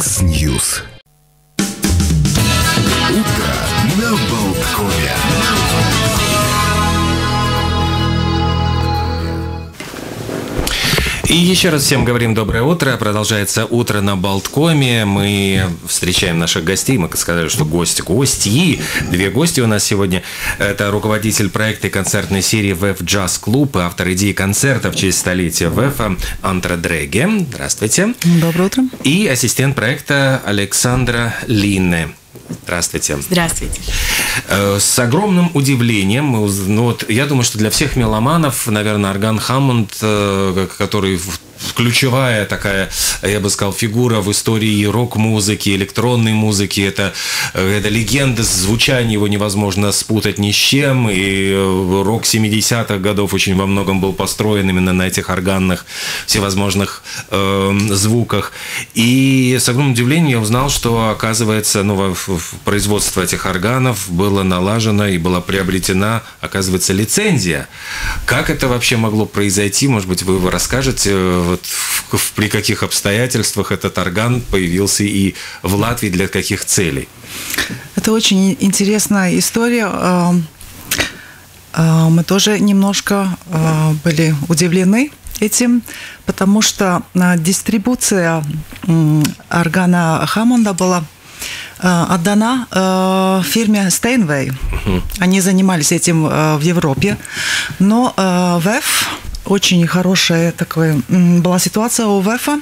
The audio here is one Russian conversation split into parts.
Яндекс.Ньюс. Утро на Балткоме. И еще раз всем говорим доброе утро. Продолжается утро на Балткоме. Мы встречаем наших гостей. Мы сказали, что гость, гости. Две гости у нас сегодня. Это руководитель проекта и концертной серии ВЭФ Джаз Клуб, автор идеи концерта в честь столетия ВЭФа Антра Дреге. Здравствуйте. Доброе утро. И ассистент проекта Александра Линне. Здравствуйте. Здравствуйте. Э, С огромным удивлением, ну вот, я думаю, что для всех меломанов, наверное, Орган Хаммонд, э, который в- ключевая такая, я бы сказал, фигура в истории рок-музыки, электронной музыки. Это, э, это легенда, звучание его невозможно спутать ни с чем. И э, рок 70-х годов очень во многом был построен именно на этих органных всевозможных э, звуках. И с огромным удивлением я узнал, что, оказывается, ну, в- производство этих органов было налажено и была приобретена, оказывается, лицензия. Как это вообще могло произойти? Может быть, вы расскажете, э, вот, в- в- при каких обстоятельствах этот орган появился и в Латвии для каких целей? Это очень интересная история. Мы тоже немножко э, были удивлены этим, потому что э, дистрибуция органа Хаммонда была э, отдана фирме Steinway. Они занимались этим в Европе. Но ВЭФ, очень хорошая такая была ситуация у ВЭФа,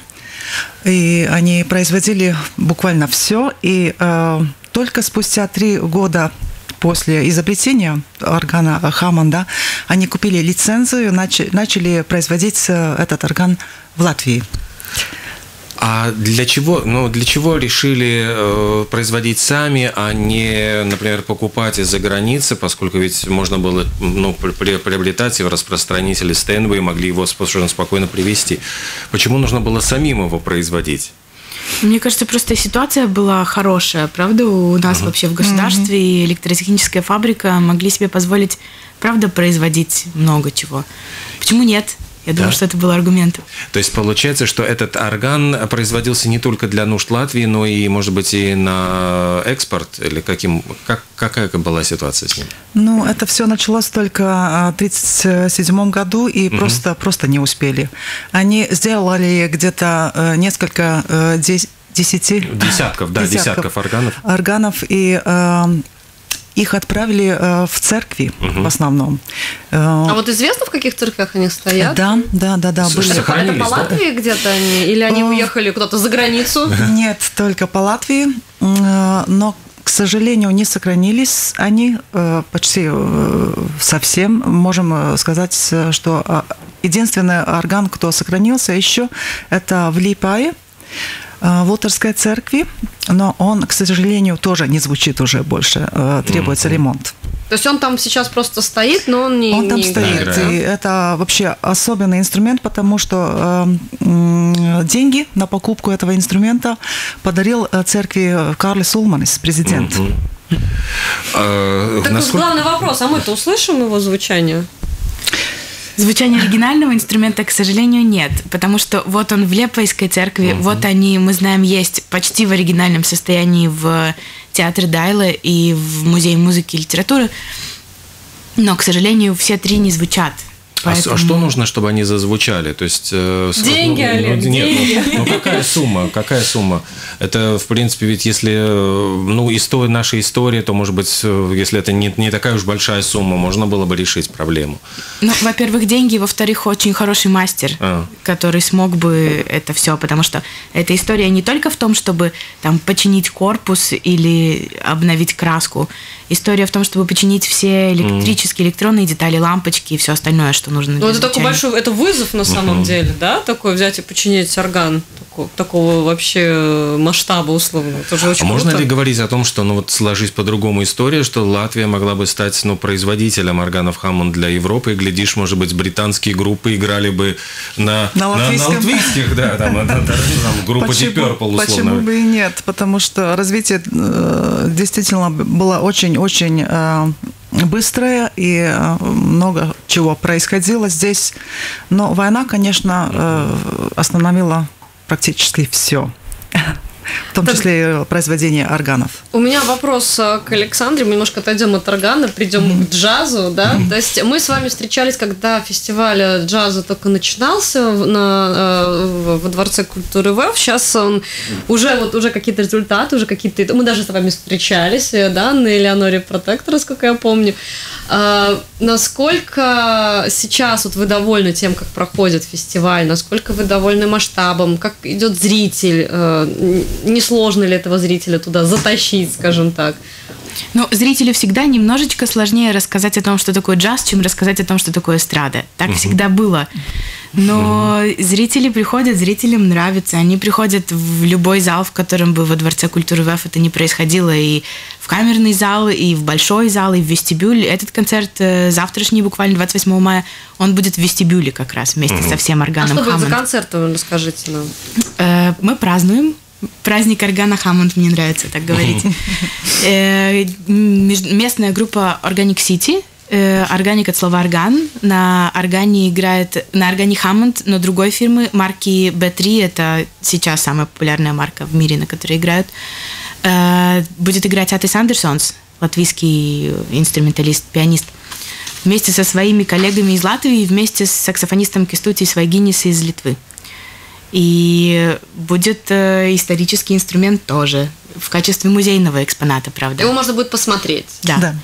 и они производили буквально все. И э, только спустя три года после изобретения органа Хаммонда они купили лицензию, начали, начали производить э, этот орган в Латвии. А для чего, ну, для чего решили э, производить сами, а не, например, покупать из-за границы, поскольку ведь можно было ну, при- приобретать его распространители Стэнвей, могли его совершенно спокойно привезти. Почему нужно было самим его производить? Мне кажется, просто ситуация была хорошая, правда? У нас вообще в государстве и электротехническая фабрика могли себе позволить, правда, производить много чего. Почему нет? Я думаю, Да. что это был аргументом. То есть получается, что этот орган производился не только для нужд Латвии, но и, может быть, и на экспорт? Или каким, как, какая была ситуация с ним? Ну, это все началось только а, в 1937 году, и просто, просто не успели. Они сделали где-то э, несколько э, дес- десяти... Десятков, да, десятков органов. органов, и э, их отправили э, в церкви в основном. Э, А вот известно, в каких церквях они стоят? Да, да, да, да, Слушай, были. Это, по- по да? Латвии где-то они? Или они О. уехали куда-то за границу? Нет, только по Латвии, э, но, к сожалению, не сохранились они э, почти э, совсем. Можем э, сказать, э, что э, единственный орган, кто сохранился еще, это в Липае, э, в Лутерской церкви, но он, к сожалению, тоже не звучит уже больше, э, требуется ремонт. То есть он там сейчас просто стоит, но он не Он там не стоит, играет, и это вообще особенный инструмент, потому что э, деньги на покупку этого инструмента подарил э, церкви Карлис Улманис, президент. Э, да? Так вот насколько- главный вопрос, а мы-то услышим его звучание? Звучания оригинального инструмента, к сожалению, нет, потому что вот он в Лепойской церкви, вот они, мы знаем, есть почти в оригинальном состоянии в театре Дайла и в Музее музыки и литературы, но, к сожалению, все три не звучат. А, с- а Поэтому- что нужно, чтобы они зазвучали? То есть э, Деньги, ну, Олег, ну, нет, ну, деньги. Ну, какая сумма? Какая сумма? Это, в принципе, ведь если э, ну, история, наша история, то, может быть, э, если это не, не такая уж большая сумма, можно было бы решить проблему. Ну, во-первых, деньги, во-вторых, очень хороший мастер, А. который смог бы это все, потому что эта история не только в том, чтобы там починить корпус или обновить краску. История в том, чтобы починить все электрические, электронные детали, лампочки и все остальное, что нужно. Ну, это такой звучания. большой, это вызов на самом деле, да? Такой взять и починить орган такого, такого вообще масштаба условно. Это же очень А можно круто. ли говорить о том, что, ну вот сложись по-другому история, что Латвия могла бы стать, ну, производителем органов Хаммонд для Европы, и, глядишь, может быть, британские группы играли бы на, На латвийском. латвийских, да, там, группа Deep Purple, условно. почему бы и нет? Потому что развитие э, действительно было очень-очень быстрое, и э, много чего происходило здесь. Но война, конечно, э, остановила практически все. Том числе произведение органов. У меня вопрос э, к Александре. Мы немножко отойдем от органа, придем mm-hmm. к джазу, да. Mm-hmm. То есть мы с вами встречались, когда фестиваль джаза только начинался на, э, во Дворце культуры ВЭФ. Сейчас он уже вот уже какие-то результаты, уже какие-то. Мы даже с вами встречались, э, да, на Элеоноре Протектора, сколько я помню. А, насколько сейчас вот вы довольны тем, как проходит фестиваль? Насколько вы довольны масштабом? Как идет зритель? А, не сложно ли этого зрителя туда затащить, скажем так? Ну, зрителю всегда немножечко сложнее рассказать о том, что такое джаз, чем рассказать о том, что такое эстрада. Так угу. всегда было. Но угу. зрители приходят, зрителям нравится. Они приходят в любой зал, в котором бы во Дворце культуры ВЭФ это не происходило. И в камерный зал, и в большой зал, и в вестибюль. Этот концерт э, завтрашний, буквально 28 мая, он будет в вестибюле как раз вместе угу. со всем органом А что будет за концерт, расскажите нам? Э, мы празднуем Праздник органа Хаммонд, мне нравится так говорить. Э, местная группа Organic City, Органик от слова орган. На органе играет, на органе Хаммонд, но другой фирмы, марки B3, это сейчас самая популярная марка в мире, на которой играют. Э, будет играть Атис Андерсонс, латвийский инструменталист, пианист. Вместе со своими коллегами из Латвии, вместе с саксофонистом Кестути Свайгинис из Литвы. И будет э, исторический инструмент тоже в качестве музейного экспоната, правда. Его можно будет посмотреть. Да. да.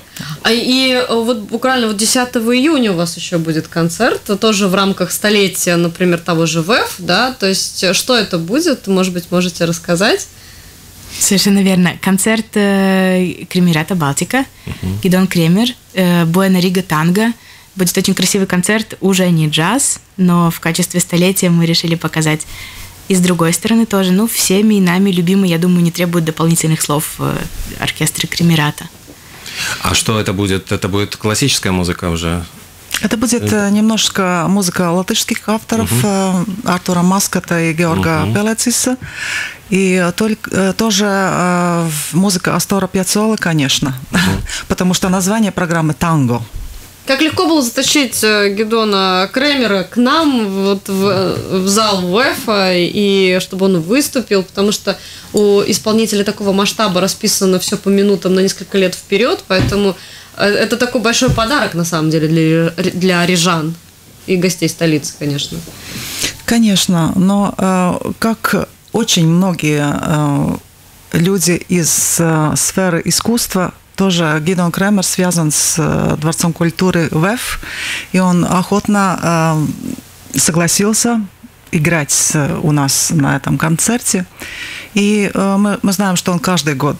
А, и э, вот буквально вот 10 июня у вас еще будет концерт, тоже в рамках столетия, например, того же ВЭФ, да, то есть э, что это будет, может быть, можете рассказать? Совершенно верно. Концерт э, Кремерата Балтика, uh-huh. Гидон Кремер, э, Буэна Рига Танго – Будет очень красивый концерт, уже не джаз, но в качестве столетия мы решили показать и с другой стороны тоже, ну, всеми и нами любимый, я думаю, не требует дополнительных слов э, оркестра Кремерата. А что это будет? Это будет классическая музыка уже? Это будет это... немножко музыка латышских авторов угу. Артура Маската и Георга угу. Пелециса. И только, э, тоже музыка Астора Пьяцолы, конечно, угу. потому что название программы «Танго». Как легко было затащить э, Гедона Кремера к нам вот в, в зал УЭФА, и чтобы он выступил, потому что у исполнителя такого масштаба расписано все по минутам на несколько лет вперед, поэтому э, это такой большой подарок, на самом деле, для, для рижан и гостей столицы, конечно. Конечно, но э, как очень многие э, люди из э, сферы искусства тоже Гидон Кремер связан с э, Дворцом культуры ВЭФ, и он охотно э, согласился играть у нас на этом концерте. И э, мы, мы знаем, что он каждый год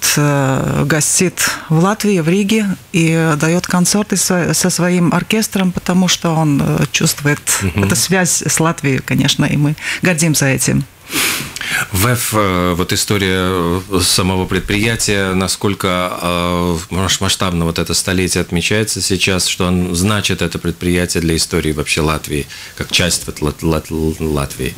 гостит в Латвии, в Риге и дает концерты со, со своим оркестром, потому что он чувствует угу. эту связь с Латвией, конечно, и мы гордимся этим. ВЭФ, э, вот история э, самого предприятия, насколько э, масштабно вот это столетие отмечается сейчас, что он значит это предприятие для истории вообще Латвии, как часть вот Латвии?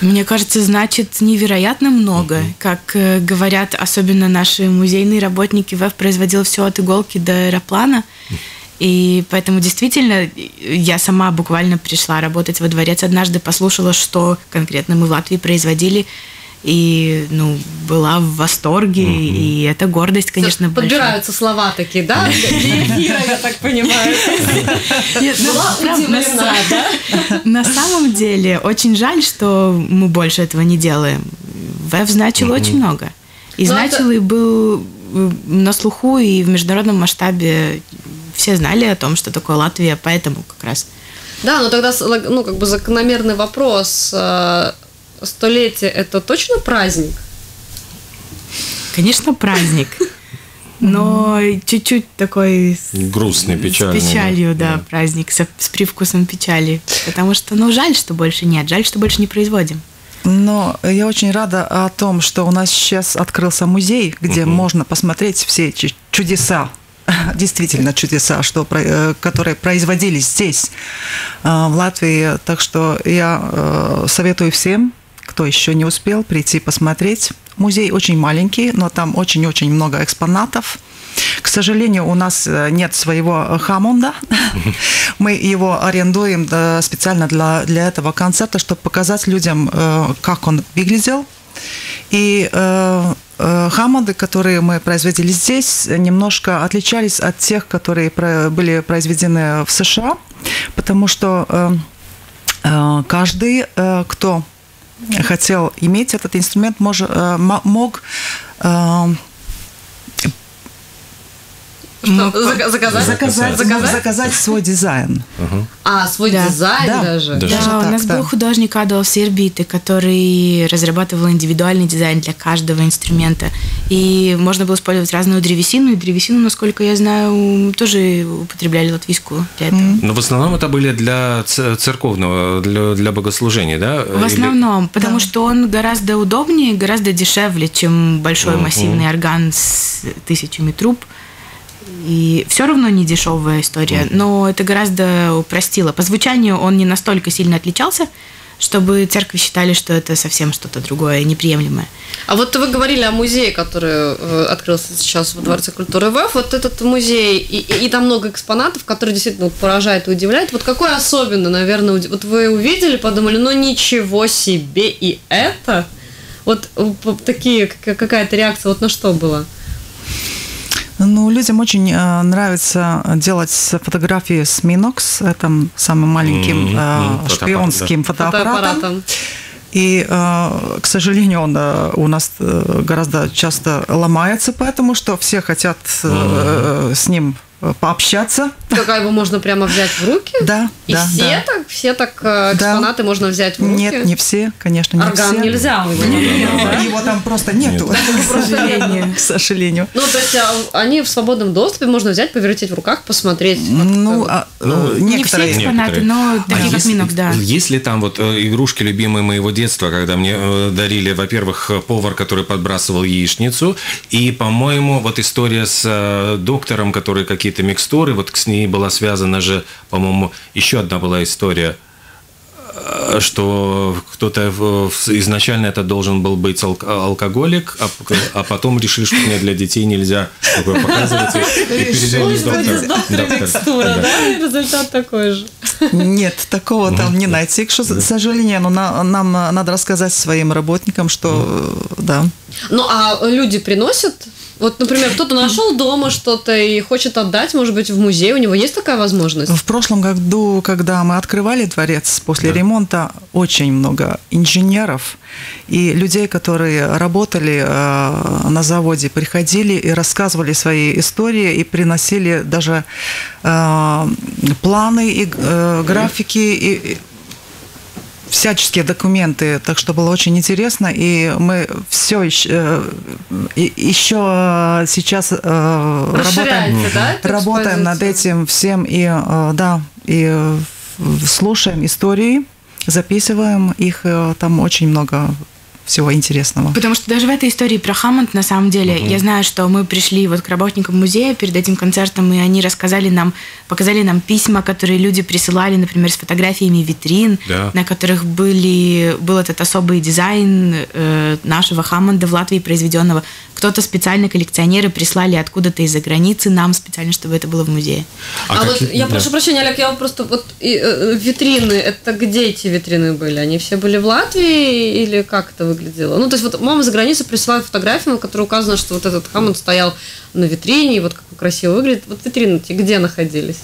Мне кажется, значит невероятно много. Uh-huh. Как э, говорят, особенно наши музейные работники, ВЭФ производил все от иголки до аэроплана. Uh-huh. И поэтому действительно я сама буквально пришла работать во дворец однажды, послушала, что конкретно мы в Латвии производили, и ну была в восторге, угу. и это гордость, конечно, Подбираются большая. слова такие, да, для эфира, я так понимаю. Ну, на самом деле очень жаль, что мы больше этого не делаем. ВЭФ значил очень много. И ну, значил и был на слуху и в международном масштабе все знали о том, что такое Латвия, поэтому как раз. Да, но тогда, ну, как бы закономерный вопрос. Э, столетие – это точно праздник? Конечно, праздник. Но чуть-чуть такой... Грустный, печальный. С печалью, да, да праздник, с, с привкусом печали. Потому что, ну, жаль, что больше нет, жаль, что больше не производим. Но я очень рада о том, что у нас сейчас открылся музей, где угу. можно посмотреть все эти чудеса действительно чудеса, что, э, которые производились здесь, э, в Латвии. Так что я э, советую всем, кто еще не успел, прийти посмотреть. Музей очень маленький, но там очень-очень много экспонатов. К сожалению, у нас нет своего хамонда. Мы его арендуем специально для, для этого концерта, чтобы показать людям, как он выглядел – И Хаммонды, которые мы производили здесь, немножко отличались от тех, которые были произведены в США, потому что э, э, каждый, э, кто хотел иметь этот инструмент, мож, э, мо- мог э, Что, зак- заказать? заказать, Заказать? заказать свой дизайн. А, свой Да. дизайн Да. даже. Даже Да, так, у нас да. был художник Адол Сербиты, который разрабатывал индивидуальный дизайн для каждого инструмента. И можно было использовать разную древесину. И древесину, насколько я знаю, тоже употребляли латвийскую для этого. Но в основном это были для церковного, для, для богослужения, да? В основном, потому что он гораздо удобнее, гораздо дешевле, чем большой массивный орган с тысячами труб. И все равно не дешевая история, но это гораздо упростило. По звучанию он не настолько сильно отличался, чтобы церкви считали, что это совсем что-то другое, неприемлемое. А вот вы говорили о музее, который э, открылся сейчас в Дворце культуры ВФ. Вот этот музей, и, и- и там много экспонатов, которые действительно поражают и удивляют. Вот какой особенно, наверное, уди- вот вы увидели, подумали, ну ничего себе, и это? Вот э, такие, какая-то реакция, вот на что была? Ну, людям очень э, нравится делать фотографии с Minox, это самым маленьким э, фотоаппарат, шпионским фотоаппаратом. Фотоаппаратом. И, э, к сожалению, он э, у нас гораздо часто ломается, потому что все хотят э, с ним пообщаться. Какая его можно прямо взять в руки? Да, И да, все да. так, все так э, Да. экспонаты можно взять в руки? Нет, не все, конечно, не Орган все. нельзя. Но Его там просто нету. К сожалению. К сожалению. Ну, то есть а, они в свободном доступе, можно взять, повертеть в руках, посмотреть. Ну, а, э, Ну, Не все экспонаты, но такие как есть, Минокс, да. Есть ли там вот э, игрушки любимые моего детства, когда мне э, дарили, во-первых, повар, который подбрасывал яичницу, и, по-моему, вот история с доктором, который какие-то микстуры, вот с ней была связана же, по-моему, еще одна была история, э, что кто-то изначально это должен был быть алк- алкоголик, а, а потом решили, что нет, для детей нельзя такое показывать, и, передали доктор. доктор Да. да, результат такой же. Нет, такого там не найти. К сожалению, но на- нам э, надо рассказать своим работникам, что э, да. Ну, а люди приносят? Вот, например, кто-то нашел дома что-то и хочет отдать, может быть, в музей. У него есть такая возможность? В прошлом году, когда мы открывали дворец после ремонта, очень много инженеров и людей, которые работали э, на заводе, приходили и рассказывали свои истории и приносили даже э, планы и э, графики и, и всяческие документы, так что было очень интересно, и мы все еще, э, еще сейчас э, работаем, да, работаем над этим всем, и э, да, и слушаем истории, записываем их, там очень много всего интересного. Потому что даже в этой истории про Хаммонд, на самом деле, я знаю, что мы пришли вот к работникам музея перед этим концертом, и они рассказали нам, показали нам письма, которые люди присылали, например, с фотографиями витрин, Да. на которых были, был этот особый дизайн э, нашего Хаммонда в Латвии произведенного. Кто-то специально, коллекционеры, прислали откуда-то из-за границы нам специально, чтобы это было в музее. А, вот какие- я да. прошу прощения, Олег, я вот просто вот и, э, витрины, это где эти витрины были? Они все были в Латвии или как это выглядело? Ну, то есть вот мама за границей присылает фотографию, на которой указано, что вот этот Хаммонд стоял на витрине, и вот как красиво выглядит. Вот витрины где находились?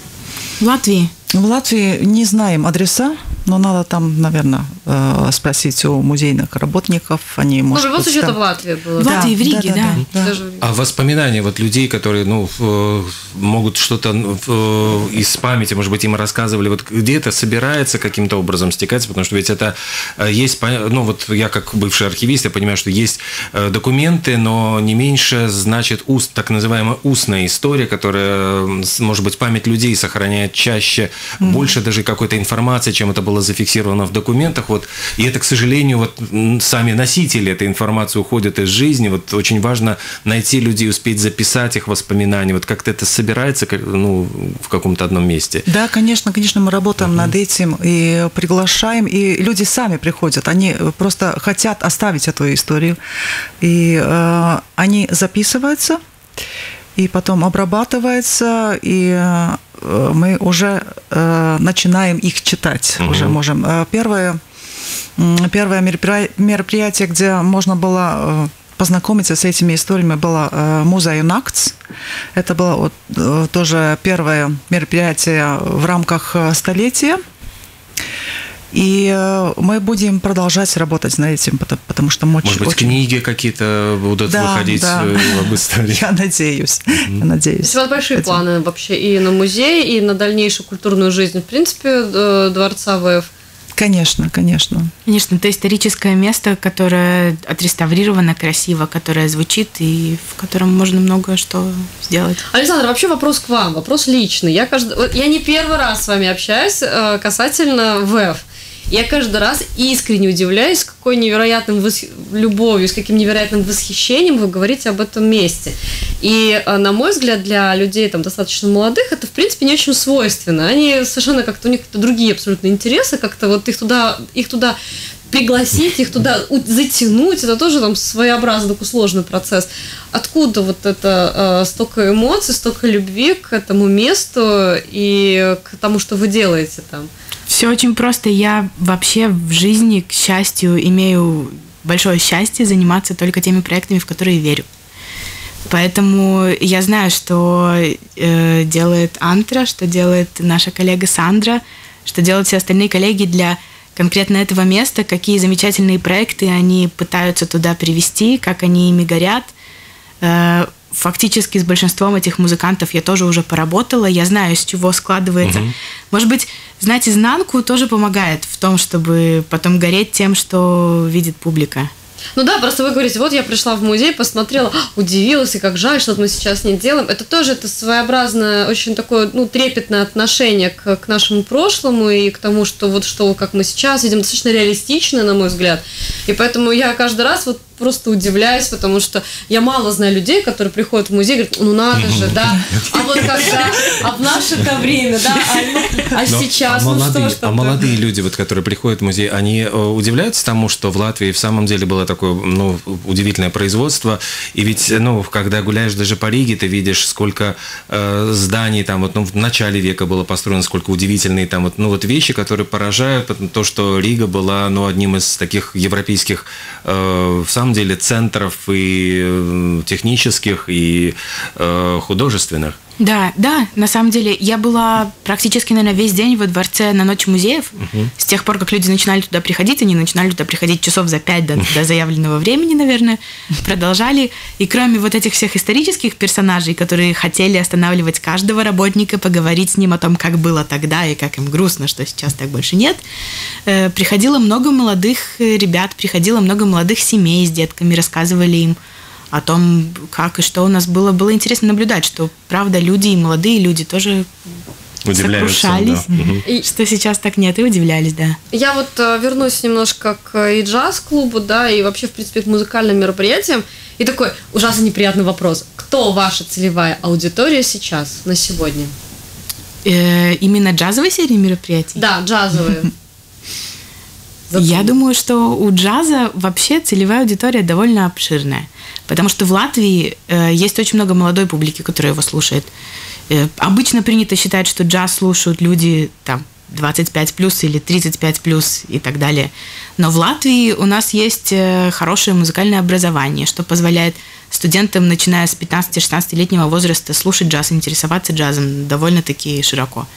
В Латвии. В Латвии не знаем адреса, но надо там, наверное, э, спросить у музейных работников. Они, Ну, в может любом быть, случае, это там- в Латвии было. В Латвии, в Риге, да. Даже в Риге. А воспоминания вот людей, которые ну, в- могут что-то в- из памяти, может быть, им рассказывали, вот где это собирается каким-то образом стекается, потому что ведь это э, есть, ну вот я как бывший архивист, я понимаю, что есть э, документы, но не меньше, значит, уст, так называемая устная история, которая, может быть, память людей сохраняет чаще, больше даже какой-то информации, чем это было зафиксировано в документах, вот, и это, к сожалению, вот сами носители этой информации уходят из жизни, вот очень важно найти людей, успеть записать их воспоминания, вот как-то это собирается, ну, в каком-то одном месте. Да, конечно, конечно, мы работаем над этим и приглашаем, и люди сами приходят, они просто хотят оставить эту историю, и э, они записываются, и потом обрабатывается, и э, мы уже э, начинаем их читать, уже можем. Э, Первое Первое мероприятие, где можно было познакомиться с этими историями было музей Накц. Это было вот, тоже первое мероприятие в рамках столетия. И мы будем продолжать работать над этим, потому, что мы Может быть, очень... книги какие-то будут да, выходить да. об истории? Я надеюсь. Mm-hmm. Я надеюсь. У вас большие этим. планы вообще и на музей, и на дальнейшую культурную жизнь, в принципе, Дворца ВФ? Конечно, конечно. Конечно, это историческое место, которое отреставрировано красиво, которое звучит и в котором можно много что сделать. Александр, вообще вопрос к вам, вопрос личный. Я, каждый, я не первый раз с вами общаюсь э, касательно ВЭФ. Я каждый раз искренне удивляюсь, с какой невероятным вос... любовью, с каким невероятным восхищением вы говорите об этом месте. И, э, на мой взгляд, для людей там достаточно молодых это, в принципе, не очень свойственно. Они совершенно как-то, у них другие абсолютно интересы, как-то вот их туда, их туда пригласить, их туда затянуть, это тоже там своеобразный такой сложный процесс. Откуда вот это э, столько эмоций, столько любви к этому месту и к тому, что вы делаете там? Все очень просто. Я вообще в жизни, к счастью, имею большое счастье заниматься только теми проектами, в которые верю. Поэтому я знаю, что э, делает Антра, что делает наша коллега Сандра, что делают все остальные коллеги для конкретно этого места, какие замечательные проекты они пытаются туда привести, как они ими горят. Э, фактически с большинством этих музыкантов я тоже уже поработала, я знаю, с чего складывается. Угу. Может быть, знать изнанку тоже помогает в том, чтобы потом гореть тем, что видит публика. Ну да, просто вы говорите, вот я пришла в музей, посмотрела, удивилась, и как жаль, что мы сейчас не делаем. Это тоже это своеобразное, очень такое, ну, трепетное отношение к, к нашему прошлому и к тому, что вот что, как мы сейчас видим, достаточно реалистичное, на мой взгляд. И поэтому я каждый раз вот просто удивляюсь, потому что я мало знаю людей, которые приходят в музей и говорят, ну надо же, да, а вот когда, а в наше-то время, да, а, а сейчас, а ну молодые, что, А молодые люди, вот, которые приходят в музей, они э, удивляются тому, что в Латвии в самом деле было такое, ну, удивительное производство, и ведь, ну, когда гуляешь даже по Риге, ты видишь, сколько э, зданий там, вот, ну, в начале века было построено, сколько удивительные там, вот, ну, вот вещи, которые поражают, то, что Рига была, ну, одним из таких европейских, э, в самом деле центров и э, технических, и э, художественных. Да, да, на самом деле я была практически, наверное, весь день во дворце на ночь музеев. Угу. С тех пор, как люди начинали туда приходить, они начинали туда приходить часов за пять до, до заявленного времени, наверное, продолжали. И кроме вот этих всех исторических персонажей, которые хотели останавливать каждого работника, поговорить с ним о том, как было тогда и как им грустно, что сейчас так больше нет, э, приходило много молодых ребят, приходило много молодых семей с детками, рассказывали им о том, как и что у нас было. Было интересно наблюдать, что, правда, люди и молодые люди тоже сокрушались, да. и, что сейчас так нет, и удивлялись, да. Я вот э, вернусь немножко к и джаз-клубу, да, и вообще, в принципе, к музыкальным мероприятиям. И такой ужасно неприятный вопрос. Кто ваша целевая аудитория сейчас, на сегодня? Э, именно джазовой серии мероприятий? Да, джазовые. Я думаю, что у джаза вообще целевая аудитория довольно обширная. Потому что в Латвии э, есть очень много молодой публики, которая его слушает. Э, обычно принято считать, что джаз слушают люди там 25 плюс или 35 плюс и так далее. Но в Латвии у нас есть э, хорошее музыкальное образование, что позволяет студентам, начиная с 15-16-летнего возраста, слушать джаз, интересоваться джазом довольно-таки широко.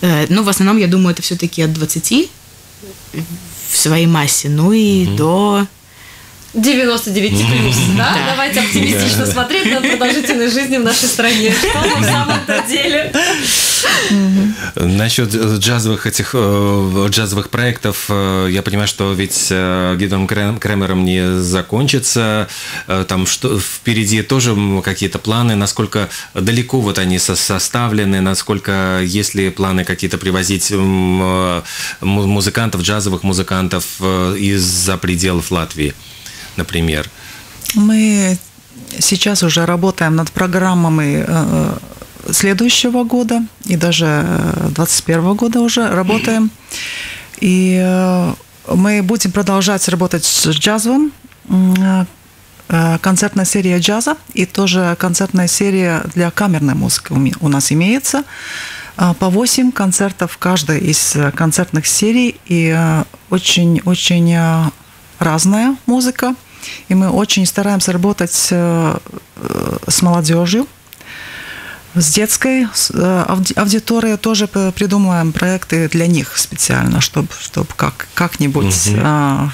Э, ну, в основном, я думаю, это все-таки от 20 в своей массе, ну и угу. до 99 плюс, да? Давайте оптимистично смотреть на продолжительность жизни в нашей стране. Что на самом-то деле? Насчет джазовых этих э, джазовых проектов, э, я понимаю, что ведь э, Гидом Кремером не закончится. Там что впереди тоже какие-то планы, насколько далеко вот они составлены, насколько есть ли планы какие-то привозить музыкантов, джазовых музыкантов из-за пределов Латвии например? Мы сейчас уже работаем над программами э, следующего года и даже 2021 года уже работаем. И э, мы будем продолжать работать с джазом, э, концертная серия джаза и тоже концертная серия для камерной музыки у нас имеется. а, по 8 концертов каждой из э, концертных серий и очень-очень разная музыка. И мы очень стараемся работать с молодежью, с детской аудиторией тоже придумываем проекты для них специально, чтобы, чтобы как, как-нибудь угу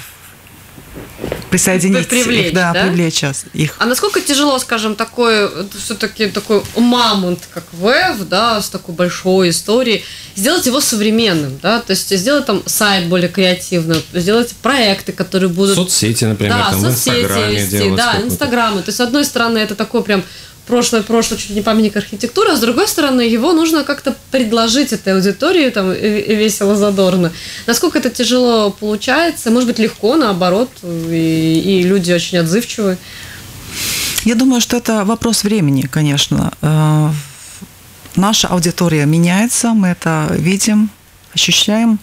присоединить привлечь, их, да, да? привлечь их. А насколько тяжело, скажем, такой все-таки такой мамонт, как Вев, да, с такой большой историей, сделать его современным, да, то есть сделать там сайт более креативным, сделать проекты, которые будут... Соцсети, например, да, там соцсети вести, да, Инстаграмы. То есть, с одной стороны, это такой прям прошлое, прошлое, чуть не памятник архитектуры, а с другой стороны, его нужно как-то предложить этой аудитории там весело, задорно. Насколько это тяжело получается? Может быть, легко, наоборот, и, и люди очень отзывчивы. Я думаю, что это вопрос времени, конечно. Э, наша аудитория меняется, мы это видим, ощущаем.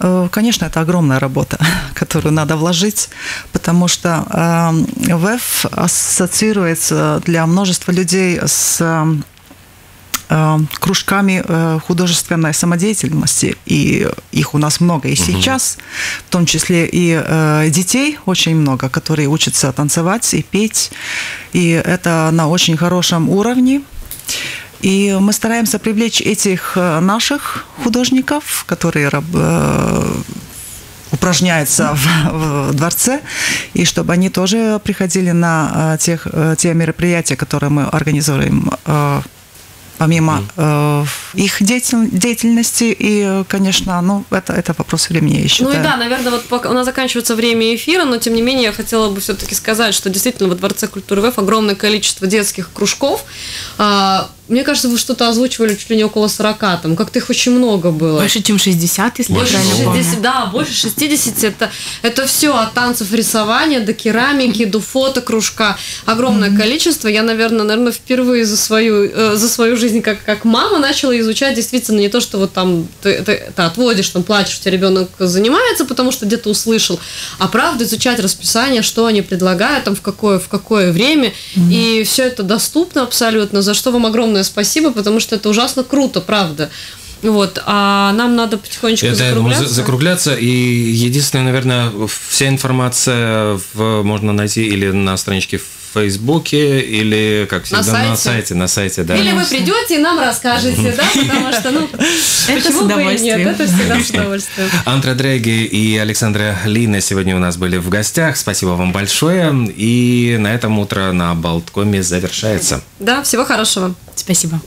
Э, конечно, это огромная работа, которую надо вложить, потому что э, ВЭФ ассоциируется для множества людей с э, кружками художественной самодеятельности, и их у нас много и сейчас, в том числе и детей очень много, которые учатся танцевать и петь, и это на очень хорошем уровне. И мы стараемся привлечь этих э, наших художников, которые э, упражняются в, в дворце, и чтобы они тоже приходили на э, тех, те мероприятия, которые мы организуем помимо э, их деятель, деятельности. И, конечно, ну, это, это вопрос времени, считаю. Ну и да, наверное, вот пока у нас заканчивается время эфира, но тем не менее я хотела бы все-таки сказать, что действительно во Дворце культуры ВФ огромное количество детских кружков. А, мне кажется, вы что-то озвучивали чуть ли не около 40, там как-то их очень много было. Больше, чем 60, если больше я правильно 60, помню. Да, больше 60. Это, это все от танцев, рисования до керамики, до фотокружка. Огромное mm-hmm. количество. Я, наверное, наверное, впервые за свою, э, за свою жизнь как, как мама начала изучать действительно не то, что вот там ты, ты, ты отводишь, там плачешь, у тебя ребенок занимается, потому что где-то услышал, а правда изучать расписание, что они предлагают, там в какое, в какое время. Mm-hmm. И все это доступно абсолютно, за что вам огромное спасибо, потому что это ужасно круто, правда. Вот, а нам надо потихонечку это, закругляться. закругляться. И единственное, наверное, вся информация в, можно найти или на страничке в Фейсбуке или, как всегда, на сайте, на сайте, на сайте да. Или вы придете и нам расскажете, да, потому что, ну, почему бы и нет, это всегда с удовольствием. Антра Дреги и Александра Лина сегодня у нас были в гостях. Спасибо вам большое. И на этом утро на Болткоме завершается. Да, всего хорошего. Спасибо.